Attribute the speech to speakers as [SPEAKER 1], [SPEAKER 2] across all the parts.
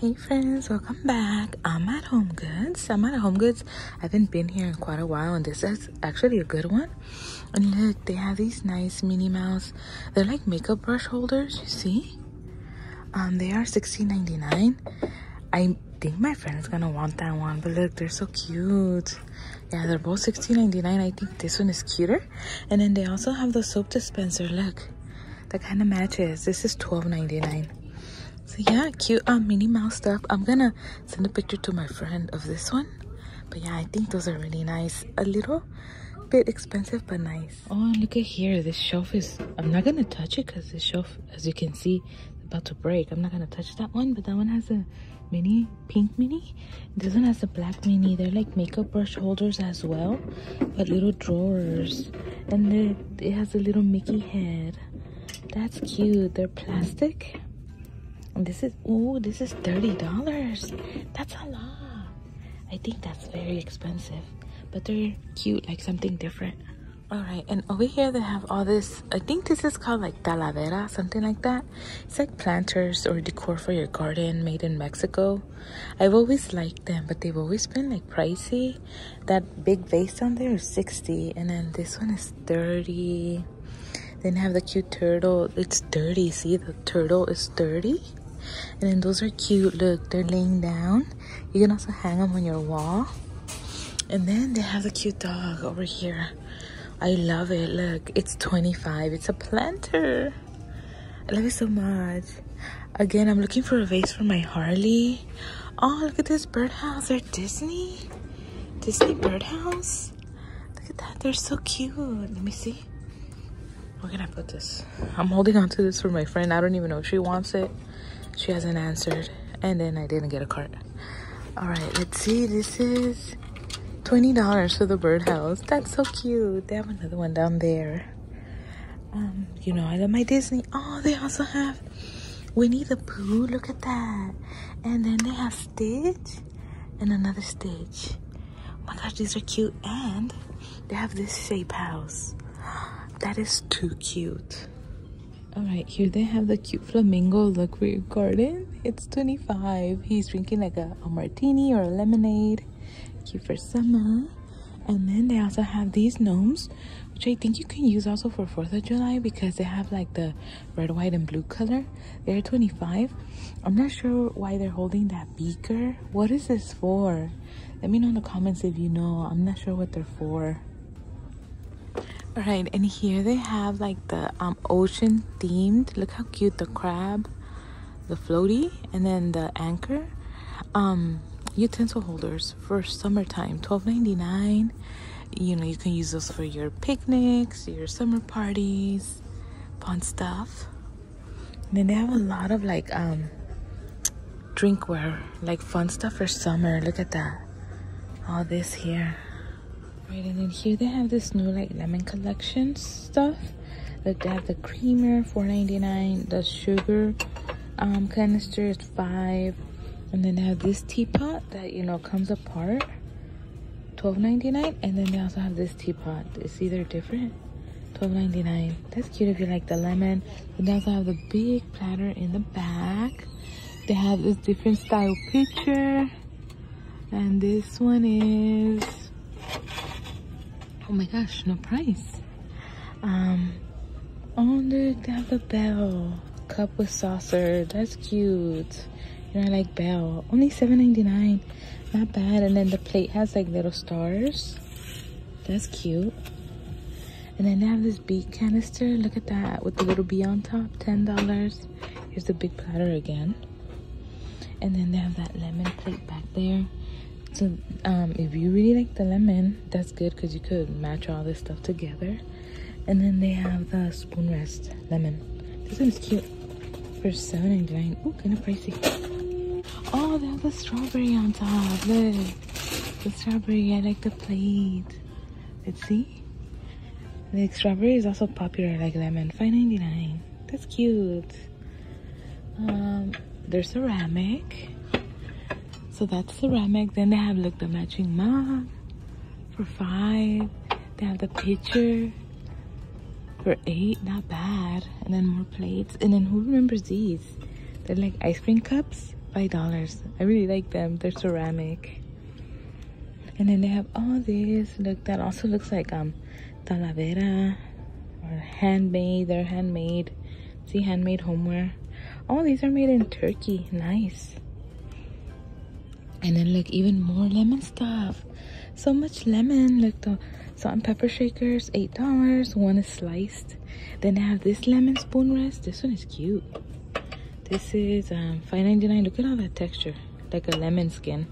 [SPEAKER 1] Hey friends, welcome back. I'm at Home Goods. I'm at Home Goods. I haven't been here in quite a while, and this is actually a good one. And look, they have these nice Minnie Mouse. They're like makeup brush holders, you see? Um, they are $16.99. I think my friend's gonna want that one, but look, they're so cute. Yeah, they're both $16.99. I think this one is cuter. And then they also have the soap dispenser. Look, that kind of matches. This is $12.99. Yeah, cute um, Minnie Mouse stuff. I'm gonna send a picture to my friend of this one. But yeah, I think those are really nice. A little bit expensive, but nice. Oh, look at here. This shelf is, I'm not gonna touch it because this shelf, as you can see, is about to break. I'm not gonna touch that one, but that one has a Minnie, pink Minnie. This one has a black Minnie. They're like makeup brush holders as well, but little drawers. And it has a little Mickey head. That's cute. They're plastic this is oh this is $30 that's a lot. I think that's very expensive but they're cute like something different. All right and over here they have all this i think this is called like talavera something like that. It's like planters or decor for your garden made in mexico. I've always liked them but they've always been like pricey. That big vase down there is 60 and then this one is 30 then have the cute turtle. It's 30 see the turtle is 30 and then those are cute. Look they're laying down. You can also hang them on your wall. And then they have a cute dog over here. I love it. Look it's 25 it's a planter. I love it so much. Again i'm looking for a vase for my harley. Oh look at this birdhouse. They're disney. Disney birdhouse. Look at that. They're so cute. Let me see. Where can i put this? I'm holding on to this for my friend. I don't even know if she wants it she hasn't answered and then i didn't get a card. All right let's see this is $20 for the birdhouse. That's so cute. They have another one down there. Um you know i love my disney. Oh they also have winnie the pooh look at that. And then they have stitch and another stitch. Oh my gosh these are cute. And they have this shape house. That is too cute all right here they have the cute flamingo. Look for your garden it's 25 he's drinking like a, a martini or a lemonade. Cute for summer. And then they also have these gnomes which i think you can use also for fourth of july because they have like the red white and blue color. They're 25 i'm not sure why they're holding that beaker. What is this for? Let me know in the comments if you know. I'm not sure what they're for right and here they have like the um ocean themed. Look how cute the crab the floaty and then the anchor. Um utensil holders for summertime 12.99 you know you can use those for your picnics your summer parties fun stuff. And then they have a lot of like um drinkware like fun stuff for summer. Look at that. All this here right and then here they have this new like lemon collection stuff. Like they have the creamer 4.99 the sugar um canister is five and then they have this teapot that you know comes apart 12.99 and then they also have this teapot. It's either different 12.99 that's cute if you like the lemon. And they also have the big platter in the back. They have this different style pitcher and this one is oh my gosh no price. Um oh look they Belle cup with saucer that's cute. You know i like Belle. Only 7.99 not bad. And then the plate has like little stars. That's cute. And then they have this beet canister. Look at that with the little bee on top ten dollars. Here's the big platter again. And then they have that lemon plate back there so um, if you really like the lemon that's good because you could match all this stuff together. And then they have the spoon rest lemon. This one is cute for 7.99 oh kind of pricey. Oh they have the strawberry on top. Look. The strawberry i like the plate. Let's see. The strawberry is also popular like lemon 5.99 that's cute. Um they're ceramic so that's ceramic then they have like the matching mug for five they have the pitcher for eight not bad and then more plates and then who remembers these they're like ice cream cups Five dollars. I really like them. They're ceramic. And then they have all this. Look, that also looks like um talavera or handmade. They're handmade. See, handmade homeware. All these are made in Turkey. Nice. And then look, even more lemon stuff. So much lemon. Look, the salt and pepper shakers, $8. One is sliced. Then they have this lemon spoon rest. This one is cute. This is um, $5.99. Look at all that texture. Like a lemon skin.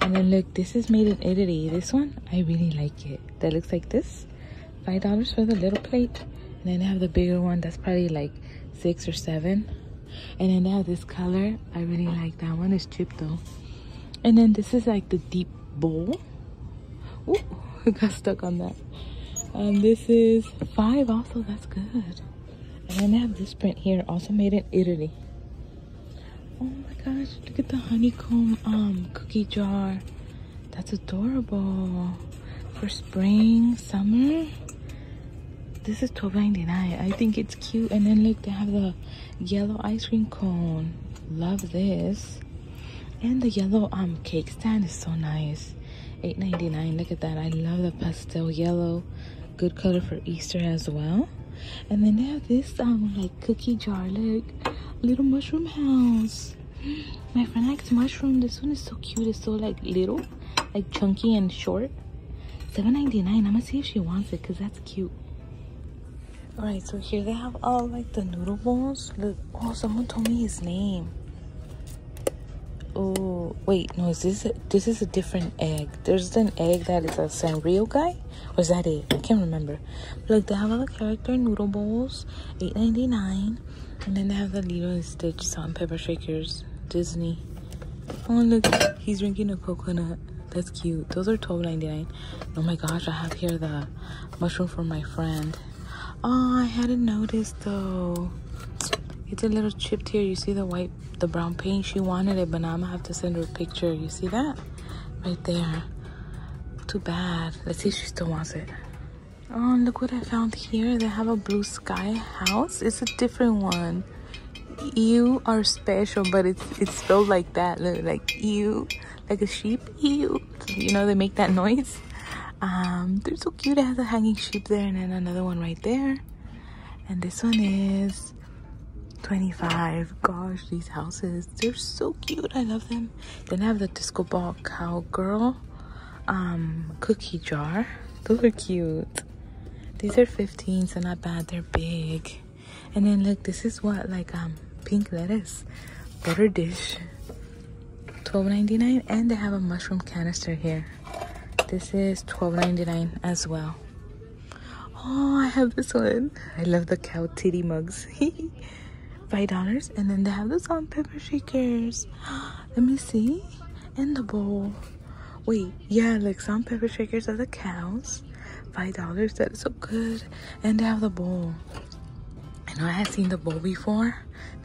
[SPEAKER 1] And then look, this is made in Italy. This one, I really like it. That looks like this. $5 for the little plate. And then they have the bigger one that's probably like six or seven. And then they have this color. I really like that one. is cheap though. And then this is like the deep bowl. Ooh, I got stuck on that. And this is five also, that's good. And then I have this print here, also made in Italy. Oh my gosh, look at the honeycomb um cookie jar. That's adorable. For spring, summer. This is $12.99. I think it's cute. And then look, they have the yellow ice cream cone. Love this. And the yellow um cake stand is so nice. $8.99. Look at that. I love the pastel yellow. Good color for Easter as well. And then they have this um like cookie jar. Look, little mushroom house. My friend likes mushroom. This one is so cute. It's so like little, like chunky and short. $7.99. I'm gonna see if she wants it because that's cute. Alright, so here they have all like the noodle bowls. Look, oh, someone told me his name. Oh, wait, no, is this a, this is a different egg? There's an egg that is a Sanrio guy, or is that it? I can't remember. Look, they have all the character noodle bowls, eight ninety nine, and then they have the and Stitch salt and pepper shakers, Disney. Oh look, he's drinking a coconut. That's cute. Those are twelve ninety nine. Oh my gosh, I have here the mushroom for my friend. Oh, I hadn't noticed though. It's a little chipped here. You see the white, the brown paint? She wanted it, but now I'm gonna have to send her a picture. You see that? Right there. Too bad. Let's see if she still wants it. Oh, look what I found here. They have a blue sky house. It's a different one. You are special, but it's it's spelled like that. Look, like you, like a sheep. You. You know they make that noise. Um, they're so cute. It has a hanging sheep there, and then another one right there. And this one is 25 gosh these houses they're so cute. I love them. Then i have the disco ball cowgirl um cookie jar. Those are cute. These are 15 so not bad. They're big. And then look this is what like um pink lettuce. Butter dish. 12.99 and they have a mushroom canister here. This is 12.99 as well. Oh i have this one. I love the cow titty mugs five dollars and then they have the salt and pepper shakers. Let me see. In the bowl. Wait yeah like salt and pepper shakers are the cows. Five dollars that is so good. And they have the bowl. I know i had seen the bowl before.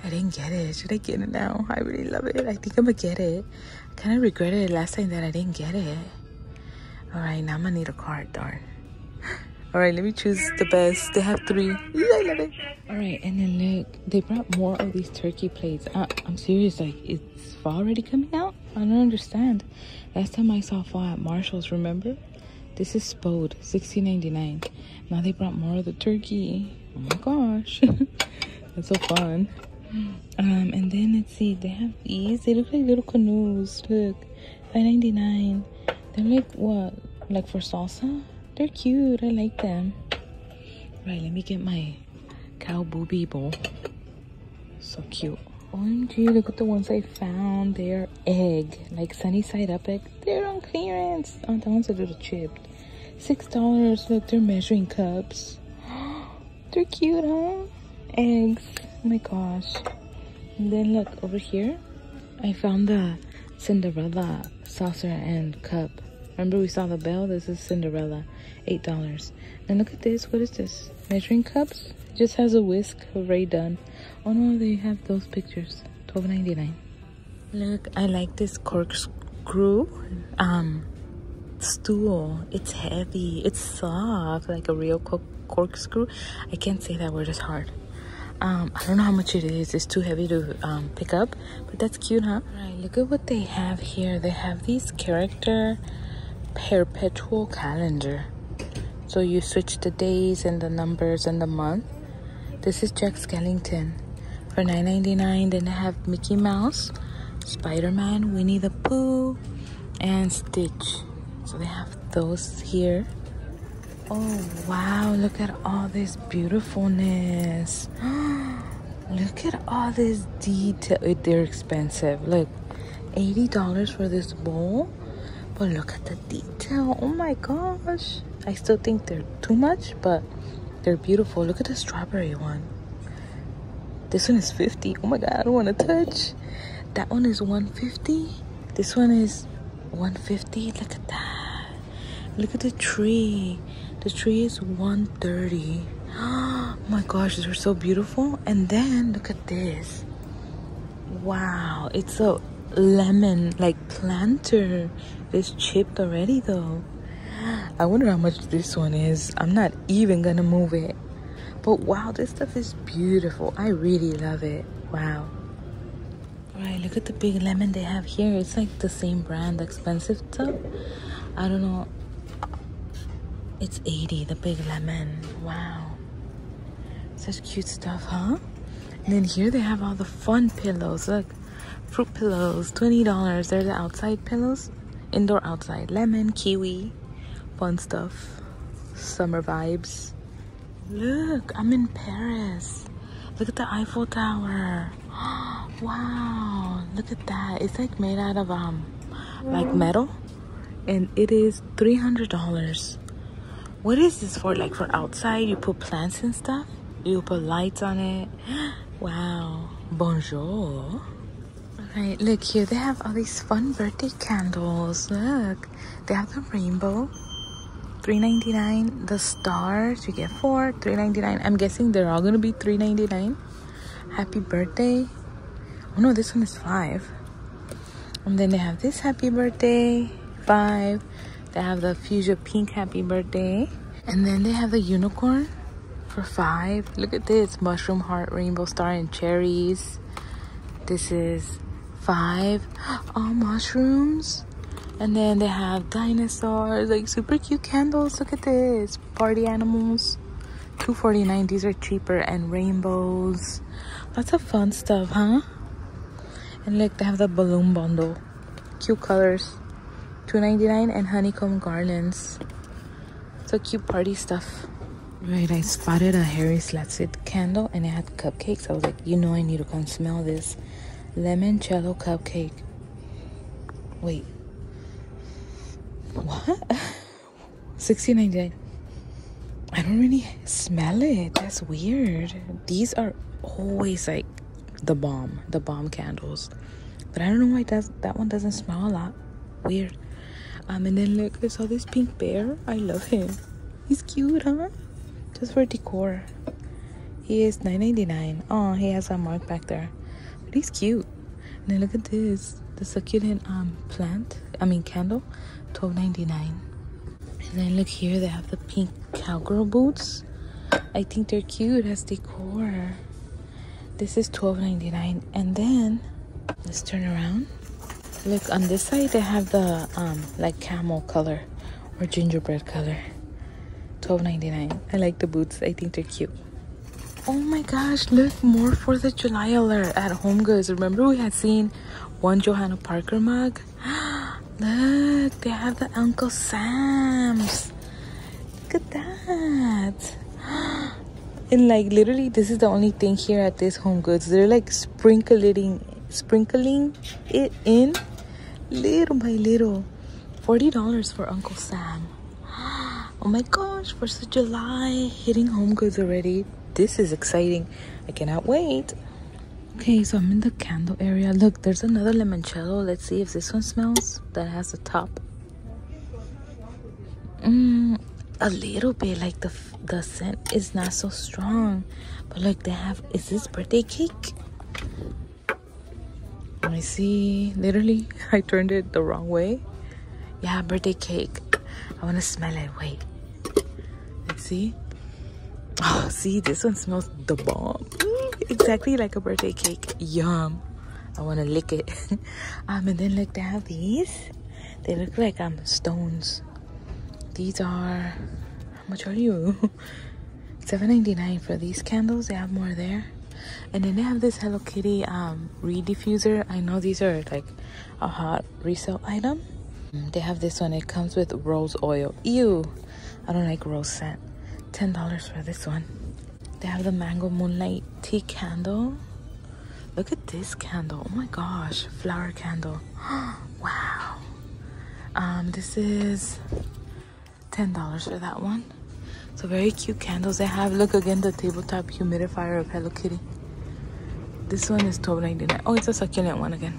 [SPEAKER 1] I didn't get it. Should i get it now? I really love it. I think i'm gonna get it. I kind of regretted it last time that i didn't get it. All right now i'm gonna need a card darn all right let me choose the best. They have three. I love it. All right and then look they brought more of these turkey plates. Uh, i'm serious like it's fall already coming out? I don't understand. Last time i saw fall at Marshalls remember? This is spode 16.99 now they brought more of the turkey. Oh my gosh. That's so fun. Um and then let's see they have these. They look like little canoes. Look 5.99 they're like what like for salsa they're cute. I like them. Right, let me get my cow booby bowl. So cute. OMG, look at the ones I found. They're egg, like sunny side up egg. They're on clearance. Oh, that ones a little chipped. Six dollars. Look, they're measuring cups. they're cute, huh? Eggs. Oh my gosh. And then look over here. I found the Cinderella saucer and cup. Remember we saw the Belle? This is Cinderella. $8. And look at this. What is this? Measuring cups? It just has a whisk. Already done. Oh no, they have those pictures. $12.99. Look, I like this corkscrew um, stool. It's heavy. It's soft. Like a real corkscrew. I can't say that word. It's hard. Um, I don't know how much it is. It's too heavy to um, pick up, but that's cute, huh? Right, look at what they have here. They have these character perpetual calendar. So you switch the days and the numbers and the month. This is Jack Skellington for $9.99. Then they have Mickey Mouse, Spider-Man, Winnie the Pooh, and Stitch. So they have those here. Oh wow, look at all this beautifulness. look at all this detail. They're expensive. Look, $80 for this bowl. But look at the detail. Oh my gosh. I still think they're too much, but they're beautiful. Look at the strawberry one. This one is 50. Oh my god, I don't want to touch. That one is 150. This one is 150. Look at that. Look at the tree. The tree is 130. Oh my gosh, they're so beautiful. And then look at this. Wow, it's a lemon like planter. It's chipped already though. I wonder how much this one is. I'm not even gonna move it. But wow, this stuff is beautiful. I really love it. Wow. Right, look at the big lemon they have here. It's like the same brand, expensive stuff. I don't know. It's 80, the big lemon. Wow. Such cute stuff, huh? And then here they have all the fun pillows. Look, fruit pillows, $20. They're the outside pillows. Indoor, outside. Lemon, kiwi, fun stuff. Summer vibes. Look, I'm in Paris. Look at the Eiffel Tower. wow, look at that. It's like made out of um like metal and it is $300. What is this for? Like for outside, you put plants and stuff? You put lights on it? Wow. Bonjour. Alright, look here. They have all these fun birthday candles. Look. They have the rainbow. $3.99. The stars, you get four. $3.99. I'm guessing they're all gonna be $3.99. Happy birthday. Oh no, this one is five. And then they have this happy birthday. Five. They have the fuchsia pink happy birthday. And then they have the unicorn for five. Look at this mushroom heart, rainbow star, and cherries. This is five. All mushrooms. And then they have dinosaurs, like super cute candles. Look at this. Party animals. 249 these are cheaper and rainbows lots of fun stuff huh and look they have the balloon bundle cute colors 2.99 and honeycomb garlands so cute party stuff right i spotted a Harry Slatkin candle and it had cupcakes i was like you know i need to come smell this limoncello cupcake wait what 16.99 i don't really smell it that's weird these are always like the bomb the bomb candles but i don't know why does that one doesn't smell a lot weird um, and then look, I saw this pink bear. I love him. He's cute, huh? Just for decor. He is nine ninety nine. Oh, he has a mark back there. But he's cute. And then look at this. The succulent um plant. I mean candle. Twelve ninety nine. And then look here, they have the pink cowgirl boots. I think they're cute as decor. This is twelve ninety nine. And then let's turn around look on this side they have the um like camel color or gingerbread color 12.99 i like the boots i think they're cute oh my gosh look more for the july alert at home goods remember we had seen one johanna parker mug look they have the uncle sam's look at that and like literally this is the only thing here at this home goods they're like sprinkling sprinkling it in little by little. $40 for Uncle Sam. Oh my gosh, first of July, hitting home goods already. This is exciting. I cannot wait. Okay, so I'm in the candle area. Look, there's another limoncello. Let's see if this one smells. That has a top. Mmm, a little bit. Like the the scent is not so strong. But look, they have, is this birthday cake? I see. Literally, I turned it the wrong way. Yeah, birthday cake. I want to smell it. Wait. Let's see. Oh, see, this one smells the bomb. exactly like a birthday cake. Yum. I want to lick it. um, and then look, have these. They look like um stones. These are how much are you? $7.99 for these candles. They have more there. And then they have this Hello Kitty um reed diffuser. I know these are like a hot resale item. Mm, they have this one. It comes with rose oil. Ew. I don't like rose scent. $10 for this one. They have the mango moonlight tea candle. Look at this candle. Oh my gosh. Flower candle. wow. Um, this is $10 for that one. So very cute candles they have. Look again the tabletop humidifier of Hello Kitty. This one is $12.99. Oh, it's a succulent one again.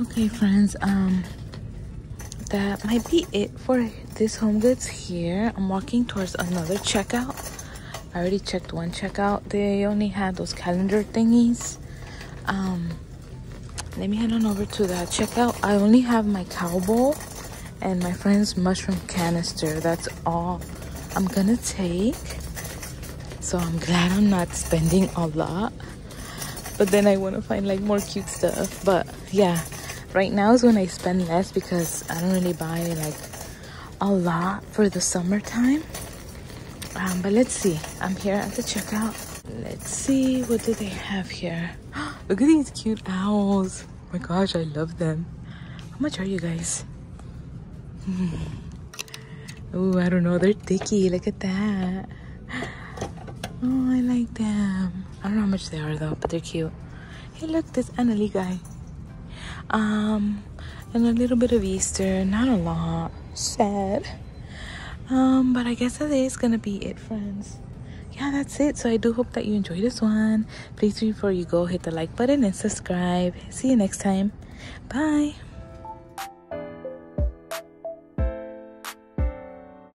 [SPEAKER 1] Okay, friends. Um, that might be it for this home goods here. I'm walking towards another checkout. I already checked one checkout. They only had those calendar thingies. Um, let me head on over to that checkout. I only have my cow bowl and my friend's mushroom canister. That's all I'm gonna take. So I'm glad I'm not spending a lot. But then I want to find like more cute stuff. But yeah, right now is when I spend less because I don't really buy like a lot for the summertime. Um, but let's see. I'm here at the checkout. Let's see what do they have here. Look at these cute owls. Oh my gosh, I love them. How much are you guys? oh, I don't know. They're thicky. Look at that. Oh, I like them. I don't know how much they are though, but they're cute. Hey, look, this Annalie guy. Um, and a little bit of Easter, not a lot. Sad. Um, but I guess that is gonna be it, friends. Yeah, that's it. So I do hope that you enjoyed this one. Please, before you go, hit the like button and subscribe. See you next time. Bye.